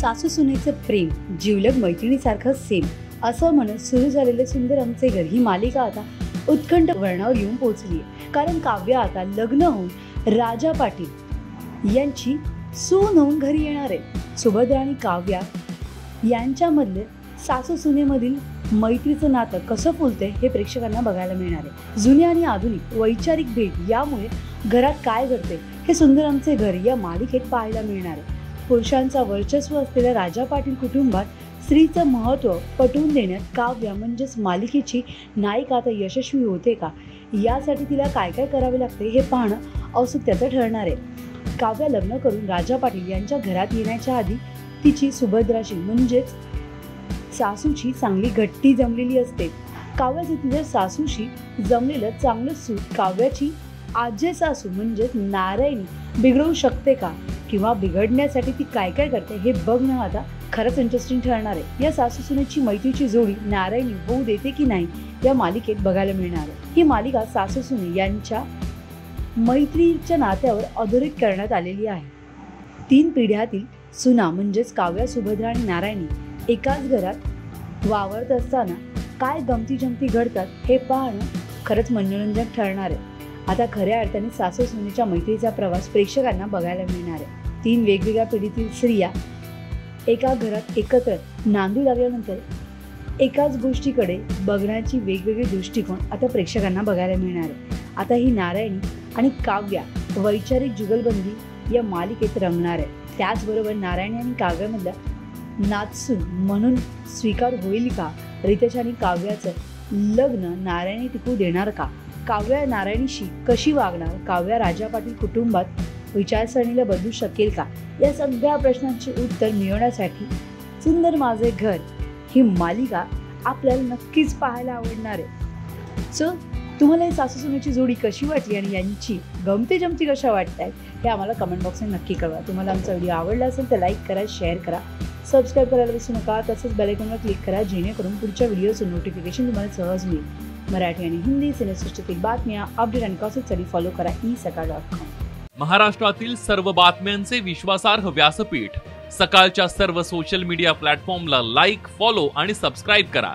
सासू सुनेचं प्रेम जिवलग मैत्रिणीसारखं सेम असं म्हणत सुरू झालेले सुंदर आमचे घर ही मालिका आता उत्कंठ वर्णावर येऊन पोहोचली आहे. कारण काव्य आता लग्न होऊन राजा पाटील यांची सून होऊन घरी येणार आहे सुभद्रा आणि काव्या यांच्यामधले सासू सुनेमधील मैत्रीचं नातं कसं फुलतंय हे प्रेक्षकांना बघायला मिळणार आहे. जुनी आणि आधुनिक वैचारिक भेट यामुळे घरात काय घडते हे सुंदर आमचे घर या मालिकेत पाहायला मिळणार आहे. पुरुषांचा वर्चस्व असलेल्या राजा पाटील कुटुंबात स्त्रीचं महत्त्व पटवून देण्यात काव्या म्हणजेच मालिकेची नायिका आता यशस्वी होते का? यासाठी तिला काय काय करावे लागते हे पाहणं औत्सुक्याचं ठरणार आहे. काव्या लग्न करून राजा पाटील यांच्या घरात येण्याच्या आधी तिची सुभद्राशी म्हणजेच सासूची चांगली घट्टी जमलेली असते. काव्याचे तिच्या सासूशी जमलेलं चांगलं सूट काव्याची आजे सासू म्हणजेच नारायणी बिघडवू शकते का? किंवा बिघडण्यासाठी ती काय काय करते हे बघणं आता. खरंच इंटरेस्टिंग ठरणार आहे. या सासू सुनेची मैत्रीची जोडी नारायणी होऊ देते की नाही या मालिकेत बघायला मिळणार आहे. ही मालिका सासू सुने यांच्या मैत्रीच्या नात्यावर अधोरेख करण्यात आलेली आहे. तीन पिढ्यातील सुना म्हणजेच काव्या सुभद्रा आणि नारायणी एकाच घरात वावरत असताना काय गमती जमती घडतात हे पाहणं खरंच मनोरंजक ठरणार आहे. आता खऱ्या अर्थाने सासू सुनेच्या मैत्रीचा प्रवास प्रेक्षकांना बघायला मिळणार आहे. तीन वेगवेगळ्या पिढीतील स्त्रिया एका घरात एकत्र नांदू लागल्यानंतर एकाच गोष्टीकडे बघण्याची वेगवेगळी दृष्टिकोन आता प्रेक्षकांना बघायला मिळणार आहे. आता ही नारायणी आणि काव्या वैचारिक जुगलबंदी या मालिकेत रंगणार आहे त्याचबरोबर नारायणी आणि काव्यामधला नाचसून म्हणून स्वीकार होईल का? रितेश आणि काव्याचं लग्न नारायणी टिकू देणार का? काव्या नारायणीशी कशी वागणार? काव्या राजा पाटील कुटुंबात विचारसरणीला बदलू शकेल का? या सगळ्या प्रश्नांची उत्तर मिळवण्यासाठी सुंदर माझे घर ही मालिका आपल्याला नक्कीच पाहायला आवडणार आहे. सो तुम्हाला ही सासू सुनेची जोडी कशी वाटली आणि यांची गमती जमती कशा वाटत आहेत हे आम्हाला कमेंट बॉक्समध्ये नक्की कळवा. तुम्हाला आमचा व्हिडिओ आवडला असेल तर लाईक करा शेअर करा सबस्क्राईब करायला विसरू नका. तसंच बेलायकॉनवर क्लिक करा जेणेकरून पुढच्या व्हिडिओचं नोटिफिकेशन तुम्हाला सहज मिळेल. मराठी आणि हिंदी सिनेसृष्टीतील बातम्या अपडेट आणि कॉसेटसाठी फॉलो करा ई सकाळ डॉट कॉम महाराष्ट्रातील सर्व बातम्यांचे विश्वासार्ह व्यासपीठ. सकाळच्या सर्व सोशल मीडिया प्लॅटफॉर्मला लाईक फॉलो आणि सबस्क्राईब करा.